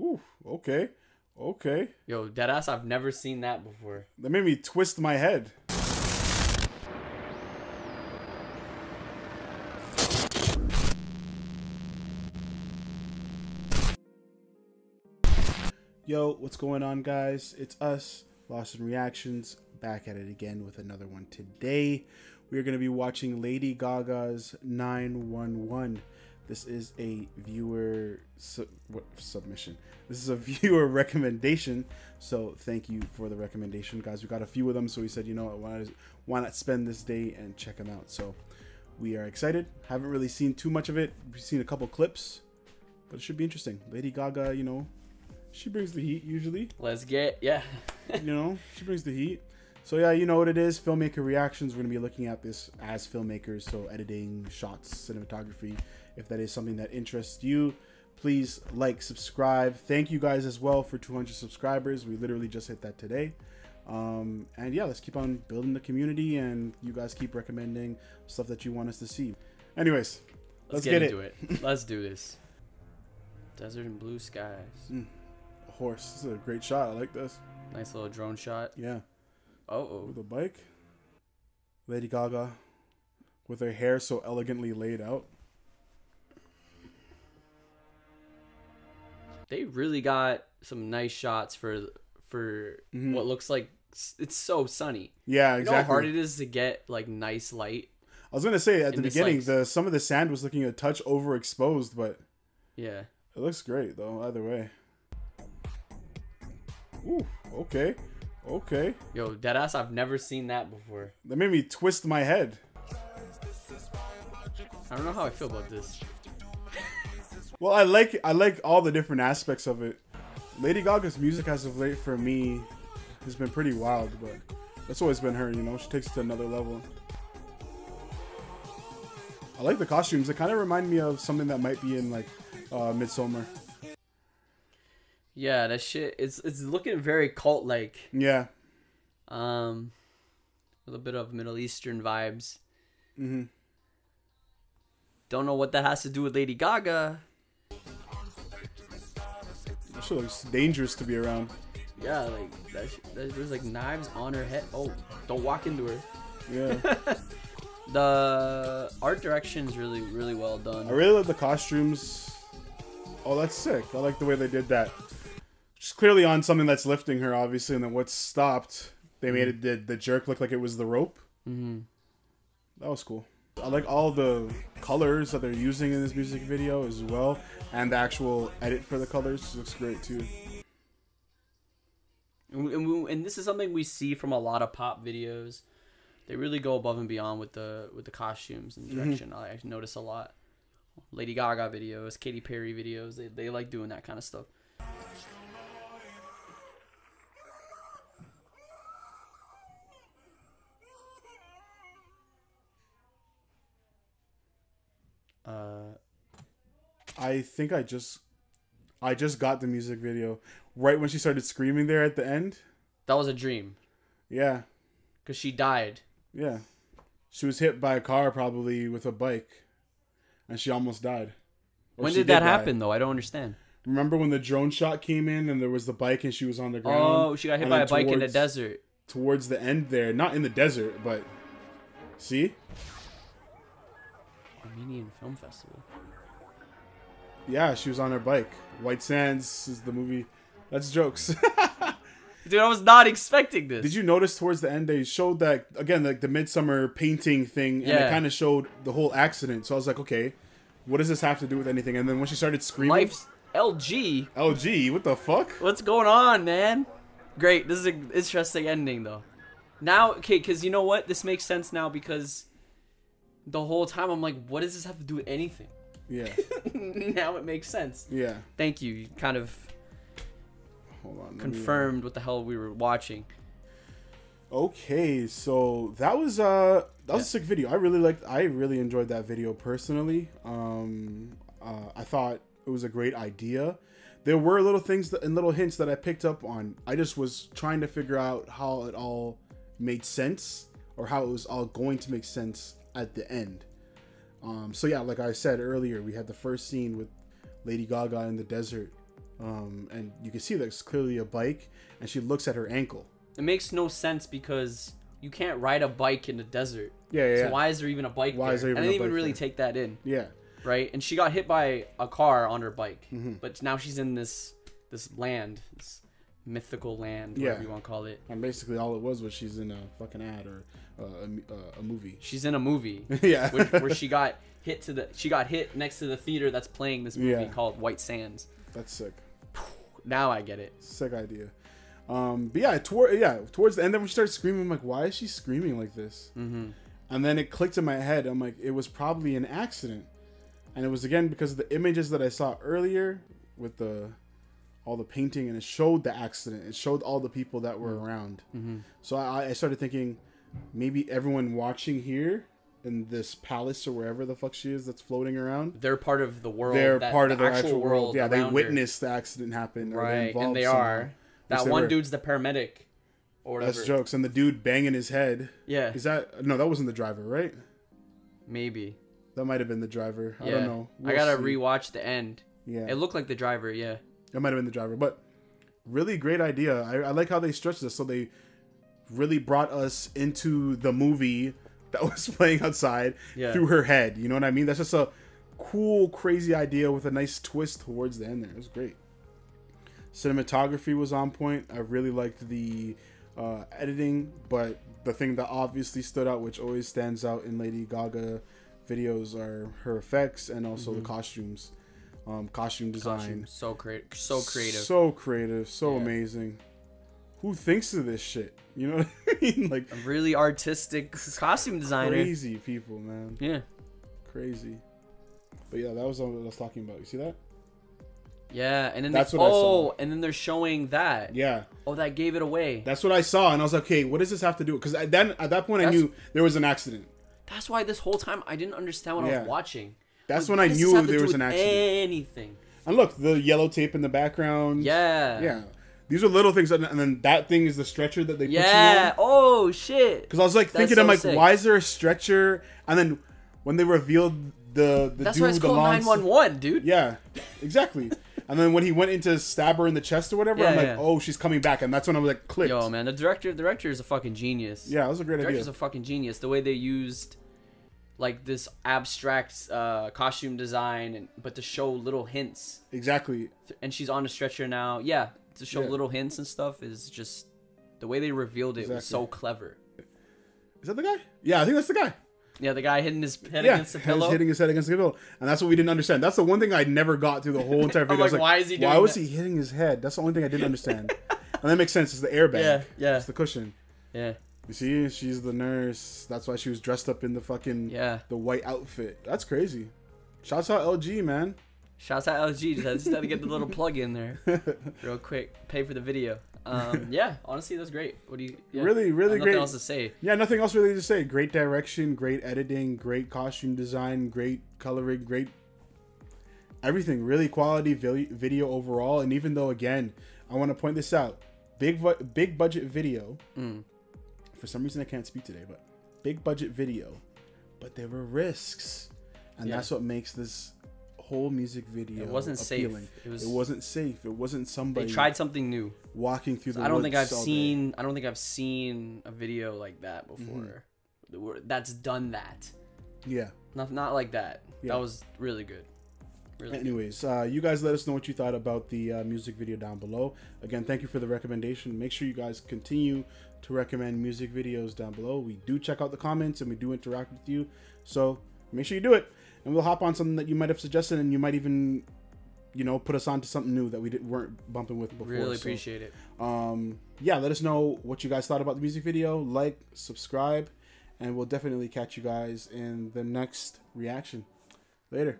Ooh, okay. Okay. Yo, deadass, I've never seen that before. That made me twist my head. Yo, what's going on, guys? It's us, Lost in Reactions, back at it again with another one. Today, we are going to be watching Lady Gaga's 911. This is a viewer su- what, submission. This is a viewer recommendation. So thank you for the recommendation, guys. We got a few of them, so we said, you know what, why not, why not spend this day and check them out? So we are excited. Haven't really seen too much of it. We've seen a couple clips, but it should be interesting. Lady Gaga, you know, she brings the heat usually. Let's get yeah. you know, she brings the heat. So yeah, you know what it is. Filmmaker reactions. We're gonna be looking at this as filmmakers. So editing, shots, cinematography. If that is something that interests you, please like, subscribe. Thank you guys as well for 200 subscribers. We literally just hit that today. Um, and yeah, let's keep on building the community, and you guys keep recommending stuff that you want us to see. Anyways, let's, Let's, get, get, into it. Let's do this. Desert and blue skies. A horse. This is a great shot. I like this. Nice little drone shot. Yeah. Oh, with a bike. Lady Gaga with her hair so elegantly laid out. they really got some nice shots for for Mhm. what looks like it's so sunny. Yeah, You know how hard it is to get like nice light. I was gonna say at the beginning, like- the some of the sand was looking a touch overexposed, but Yeah. it looks great though. Either way. Ooh, okay, okay. Yo, deadass, I've never seen that before. That made me twist my head. I don't know how I feel about this. Well, I like I like all the different aspects of it. Lady Gaga's music as of late for me has been pretty wild, but that's always been her. You know, she takes it to another level. I like the costumes. They kind of remind me of something that might be in like uh, Midsummer. Yeah, that shit it's it's looking very cult like. Yeah. Um a little bit of Middle Eastern vibes. hmm Don't know what that has to do with Lady Gaga. That shit looks dangerous to be around. Yeah, like that, sh- there's like knives on her head. Oh, don't walk into her. Yeah. The art direction is really really well done. I really love the costumes. Oh, that's sick. I like the way they did that. She's clearly on something that's lifting her, obviously, and then what's stopped, they made it the, the jerk look like it was the rope. hmm That was cool. I like all the colors that they're using in this music video as well, and the actual edit for the colors looks great too. And, we- and, we- and this is something we see from a lot of pop videos. They really go above and beyond with the with the costumes and direction. I I notice a lot. Lady Gaga videos, Katy Perry videos. They they like doing that kind of stuff. I think I just, I just got the music video right when she started screaming there at the end. that was a dream Yeah, because she died. yeah. She was hit by a car probably with a bike, and she almost died. Or when she did that die. happen though? I don't understand. Remember when the drone shot came in and there was the bike and she was on the oh, ground? Oh, she got hit and by a bike in the desert. Towards the end there, not in the desert, but see, Armenian Film Festival. Yeah, she was on her bike. White Sands is the movie. That's jokes. Dude, I was not expecting this. Did you notice towards the end they showed that again, like the midsummer painting thing, and Yeah. it kind of showed the whole accident. So I was like, okay, what does this have to do with anything? And then when she started screaming, Life's LG. LG, what the fuck? What's going on, man? Great. This is an interesting ending, though. Now, okay, because you know what? This makes sense now because the whole time I'm like, what does this have to do with anything? Yeah, now it makes sense. yeah. Thank you. You kind of Hold on. uh, confirmed what the hell we were watching. Okay, so that was uh that was Yeah. a sick video. I really liked I really enjoyed that video personally. Um uh, I thought it was a great idea. There were little things that, and little hints that I picked up on. I just was trying to figure out how it all made sense or how it was all going to make sense at the end. Um so yeah, like I said earlier, we had the first scene with Lady Gaga in the desert um, and you can see that's clearly a bike, and she looks at her ankle. It makes no sense because you can't ride a bike in the desert. Yeah, yeah. So yeah. why is there even a bike Why there? is there even I didn't even really there? take that in, yeah. right? And she got hit by a car on her bike, Mm-hmm. but now she's in this this land, this mythical land, Yeah. whatever you want to call it. And basically, all it was was she's in a fucking ad or uh, a, uh, a movie. She's in a movie yeah. where, where she got hit to the she got hit next to the theater that's playing this movie Yeah. called White Sands. That's sick. Now I get it. Sick idea. Um, but yeah, toward yeah, towards the end, then when she started screaming, I'm like, why is she screaming like this? Mm-hmm. And then it clicked in my head. I'm like, it was probably an accident, and it was again because of the images that I saw earlier with the all the painting, and it showed the accident. It showed all the people that were around. Mm-hmm. So I, I started thinking, maybe everyone watching here in this palace or wherever the fuck she is that's floating around. They're part of the world. They're that- part of the actual, world. Yeah, they around her. witnessed the accident happen. right, and they somehow. are. That one were. dude's the paramedic, or whatever. That's jokes. And the dude banging his head. Yeah, Is that no? That wasn't the driver, right? maybe. That might have been the driver. I don't know. I We'll gotta see. rewatch the end. Yeah, It looked like the driver. Yeah. That might have been the driver. But really great idea. I, I like how they stretched this. So they really brought us into the movie that was playing outside Yeah. through her head. You know what I mean? That's just a cool, crazy idea with a nice twist towards the end there. It was great. Cinematography was on point. I really liked the uh, editing, but the thing that obviously stood out, which always stands out in Lady Gaga videos, are her effects and also the costumes, um, costume design. Costume. So creative. So creative. So creative, so Yeah. amazing. Who thinks of this shit? You know what I mean? Like a really artistic costume designer. crazy people, man. Yeah. Crazy. But yeah, that was what I was talking about. You see that? Yeah, and then That's they, what I oh, saw. and then they're showing that. Yeah, Oh, that gave it away. that's what I saw, and I was like, okay, what does this have to do? Because then at that point, I knew there was an accident. That's why this whole time I didn't understand what I was watching. That's when I what does this knew there was an accident. Anything. And look, the yellow tape in the background. Yeah. yeah. These are little things, and then that thing is the stretcher that they put you Yeah. Oh shit. Because I was like That's thinking, so I'm like, sick. why is there a stretcher? And then when they revealed the the That's dude, why it's the called nine one one, dude. Yeah, exactly. and then when he went into stab her in the chest or whatever, Yeah, I'm like, yeah. oh, she's coming back, and that's when I was like, clicked. Yo, man, the director, the director is a fucking genius. Yeah, that was a great The director's idea. a fucking genius. The way they used like this abstract uh, costume design, and but to show little hints, exactly. and she's on a stretcher now. Yeah, to show Yeah. little hints and stuff is just the way they revealed it was so clever. Is that the guy? Yeah, I think that's the guy. Yeah, the guy hitting his head yeah, against the he's pillow. hitting his head against the pillow, and that's what we didn't understand. That's the one thing I never got through the whole entire video. I was like, why is he Why was that? he hitting his head? That's the only thing I didn't understand. and that makes sense. It's the airbag. Yeah, yeah. It's the cushion. Yeah, You see, she's the nurse. That's why she was dressed up in the fucking yeah. the white outfit. That's crazy. Shouts out LG, man. Shouts out LG. Just, had to get the little plug in there real quick. Pay for the video. Um, yeah, honestly, that's great. What do you? Yeah, Really, really nothing great. else to say. Yeah, nothing else really to say. Great direction, great editing, great costume design, great coloring, great everything. Really quality video overall. And even though, again, I want to point this out, big big budget video. Mm. For some reason, I can't speak today, but big budget video. But there were risks, and Yeah. that's what makes this whole music video. It wasn't safe. appealing. It was. It wasn't safe. It wasn't somebody. They tried something new. walking through the. I don't think I've all day. seen. I don't think I've seen a video like that mm-hmm. before. The wor- That's done that. Yeah. Not not like that. Yeah. That was really good. Really. Anyways, uh, you guys let us know what you thought about the uh, music video down below. Again, thank you for the recommendation. Make sure you guys continue to recommend music videos down below. We do check out the comments and we do interact with you. So make sure you do it. And we'll hop on something that you might have suggested and you might even, you know, put us on to something new that we didn't, weren't bumping with before. Really So, appreciate it. um, yeah, let us know what you guys thought about the music video. Like, subscribe, and we'll definitely catch you guys in the next reaction. Later.